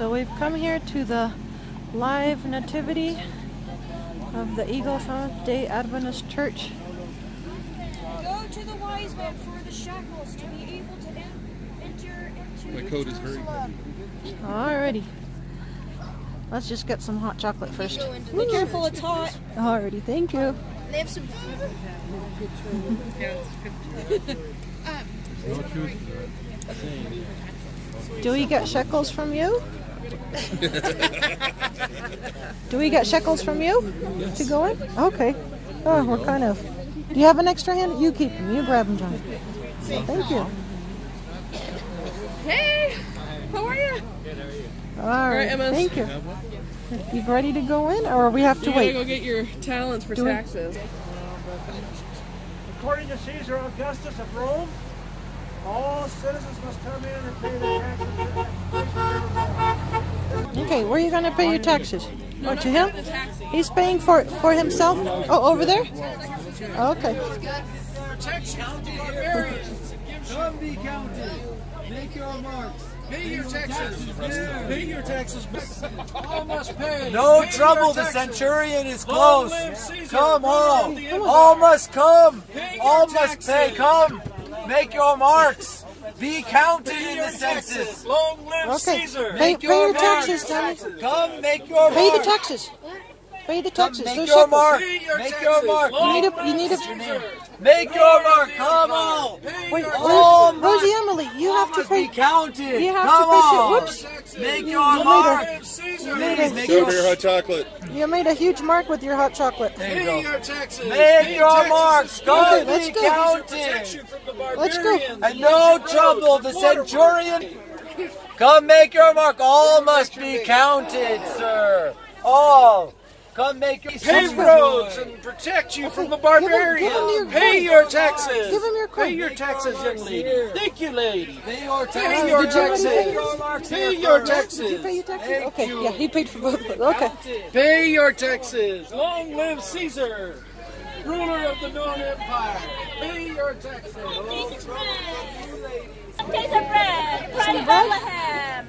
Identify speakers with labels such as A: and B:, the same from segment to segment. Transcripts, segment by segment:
A: So we've come here to the live nativity of the Eagle Seventh Day Adventist Church.
B: Go to the wise men for the shekels to be able to enter into
C: My coat is very
B: Jerusalem.
A: Alrighty. Let's just get some hot chocolate first.
B: Be careful, it's hot.
A: Alrighty, thank you.
B: They have some.
A: Uh, Do we get shekels from you? Do we get shekels from you to go in? Okay. Oh, we're kind of. Do you have an extra hand? You keep them. You grab them, John. Thank you.
D: Hey, how are you?
A: All right.
D: Emma.
A: Thank you. You ready to go in, or we have to
D: You gotta go get your talents for
A: Do we-
D: taxes.
E: According to Caesar Augustus of Rome, all citizens must come in and pay their taxes.
A: Okay, where are you going to pay your taxes? Oh, to him? He's paying for for himself. Oh, over there. Okay.
E: Come be counted. Make your marks. Pay your taxes. Pay your taxes. All must pay.
F: No
E: Pay
F: trouble, the centurion is close. Come all.
E: live the empire.
F: All must come. All must pay. Come. Make your marks. Be counted
E: Pay
F: in
E: your
F: the
E: taxes.
F: census.
E: Long live
A: Okay.
E: Caesar.
A: Pay,
F: Make
A: pay
F: your
A: your taxes. Tommy.
F: Come, make your
A: Pay the taxes. Pay the
F: Come,
A: taxes.
F: make
A: Those
F: your
A: shekels.
F: mark.
E: Pay your
F: Make
E: taxes.
F: your mark.
E: Long
A: You need a- you need a-
E: live Caesar.
F: Make your mark. Come all.
A: Wait,
E: your
F: All
A: where's, where's
F: must-
A: Emily? You have to
F: must be counted.
A: You have
F: Come
A: to pay.
F: on.
A: too. Whoops.
F: Make
A: You-
F: your
A: you made
F: mark.
E: Live Caesar.
A: made a
F: make
C: Show
F: your
C: your hot chocolate.
A: You made a huge mark with your hot chocolate.
F: There you go.
E: your taxes.
F: Make
E: Pay
F: your
E: taxes
F: marks.
E: is
F: Come
A: Okay, let's
F: be
A: go.
F: counted.
E: protection from the
A: Let's go.
F: And no trouble, the centurion. Come make your mark. All must be counted, sir. All. Come make your
E: Pave roads and protect you from the
A: give him- give
E: barbarians.
A: him your
E: Pay your taxes.
A: Give him your coin.
E: Pay your taxes, young lady.
F: here.
E: Thank you, lady.
F: Pay your
E: Pay
F: taxes.
E: your
A: Did you already
E: taxes.
A: pay
F: your marks
E: Pay your
F: first.
A: Did you pay your
E: taxes.
A: taxes?
F: Thank
A: Okay.
F: you.
A: Yeah, he paid for both of us. Okay.
E: Pay your taxes. Long live Caesar, ruler of the known empire. Pay your taxes.
B: Taste of bread. Pride of Bethlehem.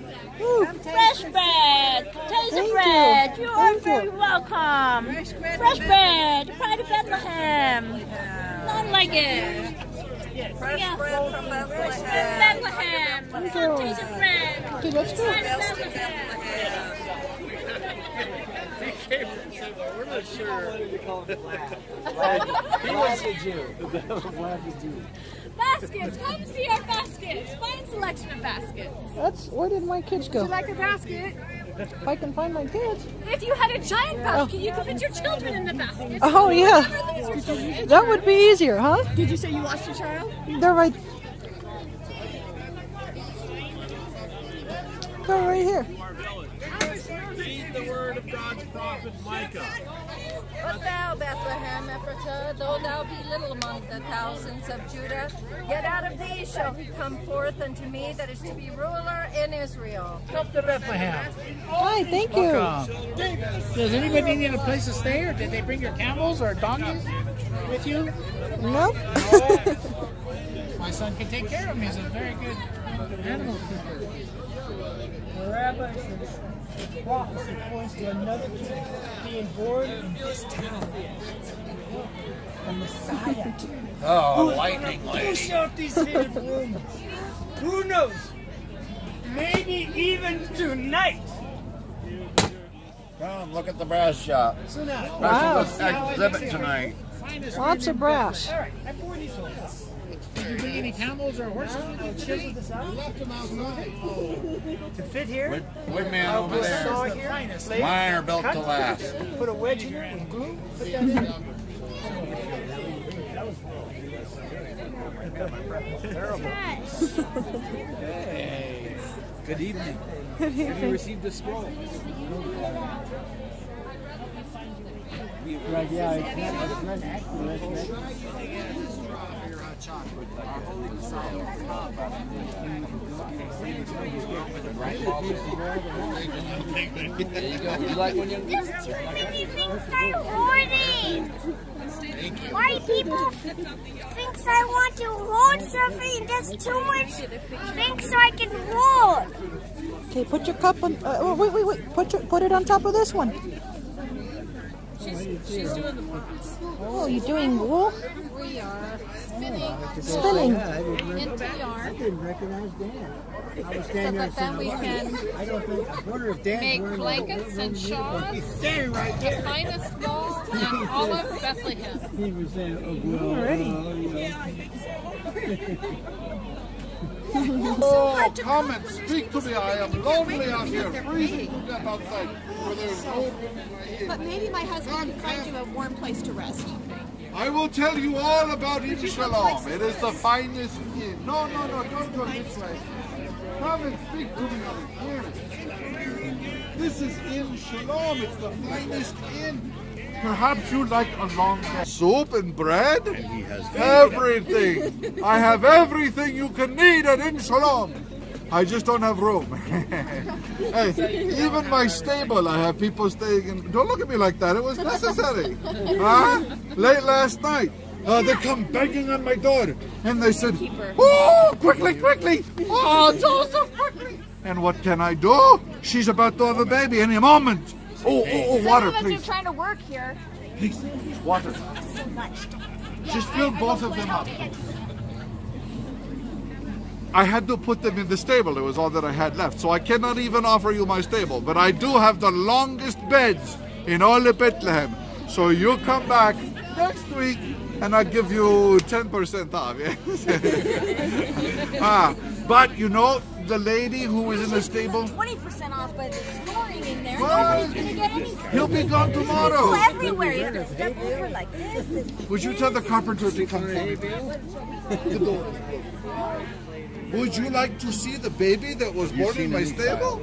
B: Fresh bread. Taste
A: Thank
B: of
A: you.
B: bread. You are
A: Thank
B: very
A: you.
B: welcome. Fresh bread. Pride of Bethlehem. None like it. Fresh bread from Bethlehem.
A: Thank you.
B: Taste of bread.
A: Okay, let's go.
B: Pride of Bethlehem.
E: We're not sure.
F: He was a Jew.
G: Baskets, come see our baskets. Fine selection of baskets.
A: That's where did my kids go?
G: Like a basket.
A: If I can find my kids.
G: If you had a giant basket, you could put your children in the basket.
A: Oh yeah, that would be easier, huh?
G: Did you say you lost your child?
A: They're right. Go right here.
E: Read the word of God's prophet Micah.
H: But thou, Bethlehem Ephratah, though thou be little among the thousands of Judah, yet out of thee shall he come forth unto me that is to be ruler in Israel.
I: Come to Bethlehem.
A: Hi, thank you.
I: Does anybody need a place to stay, or did they bring your camels or donkeys with you?
A: Nope.
I: My son can take care of him. He's a very good animal keeper.
E: The rabbi says prophecy points to another king being born in this town. The Messiah.
F: Oh, lightning
E: Push out these hidden rooms. Who knows? Maybe even tonight.
C: Come, look at the brass shop.
E: So now,
A: Wow.
C: Special exhibit tonight.
A: Lots of brass.
E: all right, I poured these ones.
I: Did you bring any camels or horses?
E: I'll chisel this out to fit here.
C: Wood, woodman
E: I'll
C: over
E: put a saw
C: there.
E: here. blade,
C: Mine are built
E: cut,
C: to last.
E: Put a wedge in it with glue. Put that in.
F: Hey, good evening. Have you received a scroll?
E: Right, yeah, it's not, it's not.
F: You like when you
B: too many things I'm hoarding. Why people thinks I want to hold something? There's too much things I can hold.
A: Okay, put your cup on. Uh, wait, wait, wait. Put your, put it on top of this one.
D: She's doing the points.
A: Oh, you're doing wool?
H: We are spinning
A: Spinning.
E: Yeah, I didn't, I didn't recognize Dan. I was
H: so
E: standing there
H: that we can
E: I don't think, I wonder if Dan's
H: make
E: wearing
H: blankets and shawls.
E: He's standing right
H: The finest wool in all of Bethlehem.
E: He was saying, oh, well,
A: Alrighty.
E: uh, you know.
C: Oh, come and speak to me. I am lonely out here, freezing to death outside. Where there's no
G: But maybe my husband can find you a warm place to rest.
C: I will tell you all about Inn Shalom. It is the finest inn. No, no, no, don't go this way. Come and speak to me here. This is Inn Shalom. It's the finest inn. Perhaps you like a long soup and bread? And he has everything. I have everything you can need at Inn Shalom. I just don't have room. hey, even my stable, I have people staying in. Don't look at me like that. It was necessary. Huh? Late last night, uh, they come begging on my door, and they said, "Oh, quickly, quickly! Oh, Joseph, quickly!" And what can I do? She's about to have a baby any moment. Oh, oh, oh, water,
G: Some of us
C: please.
G: are trying to work here.
C: Please, water. Just fill both of them up. I had to put them in the stable. It was all that I had left. So I cannot even offer you my stable. But I do have the longest beds in all of Bethlehem. So you come back next week and I'll give you 10% off. Yes? ah, but you know, the lady who was in the stable,
G: 20% off, but it's snoring in there.
C: What?
G: Nobody's going to get anything.
C: he'll be gone
G: Go
C: tomorrow.
G: everywhere. You're going to step over like this. and-
C: Would you tell the carpenter to come for me? The door. Would you like to see the baby that was born in my stable?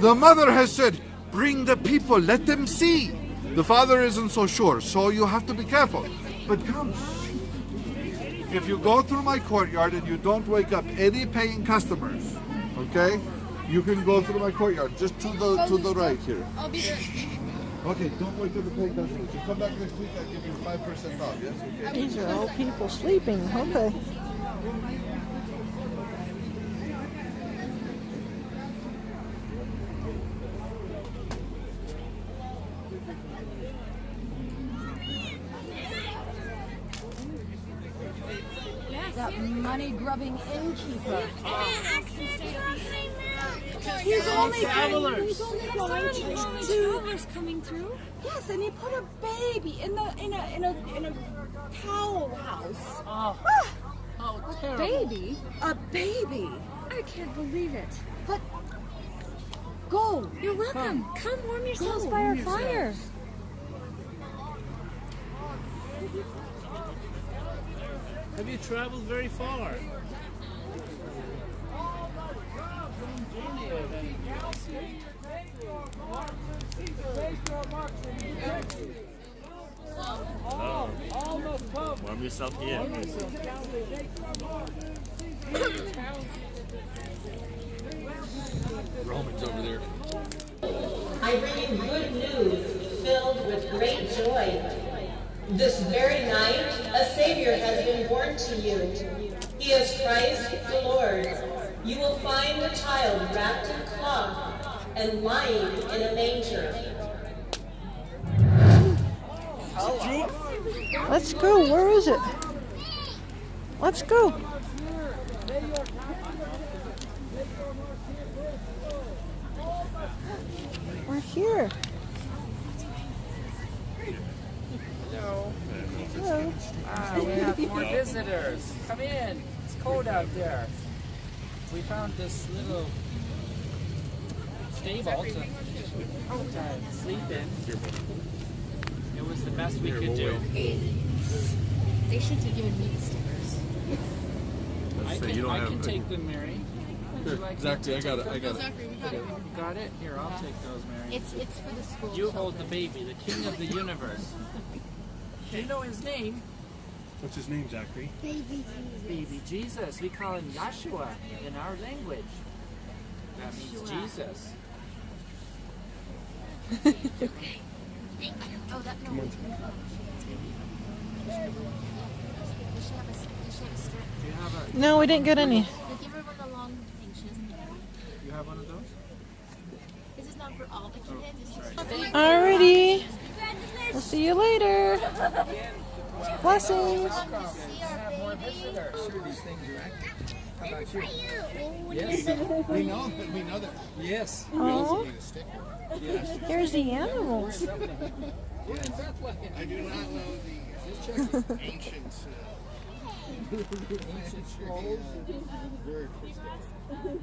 C: The mother has said, bring the people, let them see. The father isn't so sure, so you have to be careful. But come. If you go through my courtyard and you don't wake up any paying customers, okay? You can go through my courtyard, just to the to the right here.
H: I'll be there.
C: Okay, don't wake up the paying customers. You come back next week, I'll give you five percent off. Yes, okay.
A: These are all people sleeping. Okay.
H: That money grubbing innkeeper.
G: He's only
D: Travelers.
G: He's only going to travelers coming through. Yes, and he put a baby in the in a in a in a towel house.
D: Oh, ah. how terrible.
G: Baby, a baby. I can't believe it. But go. You're welcome. Come, warm yourselves by our fire.
D: Have you traveled very far?
J: Oh, warm yourself here. Roman's over there.
K: I bring you good news filled with great joy. This very night, a Savior has been born to you. He is Christ the Lord. You will find the child wrapped in cloth and lying in a manger.
A: Let's go. Where is it? Let's go. We're here.
F: Hello.
A: Hello.
F: Ah, we have more visitors. Come in. It's cold out there. We found this little stable to, to sleep in. It was the best we could do.
G: They should have given me the stickers.
F: I can,
J: you don't
F: I
J: have-
F: take them, Mary. Would you like me
J: Exactly,
F: to
J: I got it, I got it.
F: You got it? Here, I'll take those, Mary.
G: It's it's for the school.
F: You hold the baby, the king of the universe. Do you know his name?
I: What's his name, Zachary?
F: Baby baby Jesus. We call him Yahshua in our language. That means Jesus.
G: okay Oh, that no. Does she have a, does she have a skirt?
F: Do you have a
A: No, we didn't get any.
G: They give her one of the long things. She doesn't get one.
F: you have one of those?
A: Alrighty. We'll see you later. Blessings.
G: Yes. We know that. We know that. Yes.
A: Oh. Here's the animals.
E: I do not know the ancient. Uh, ancient scrolls. Very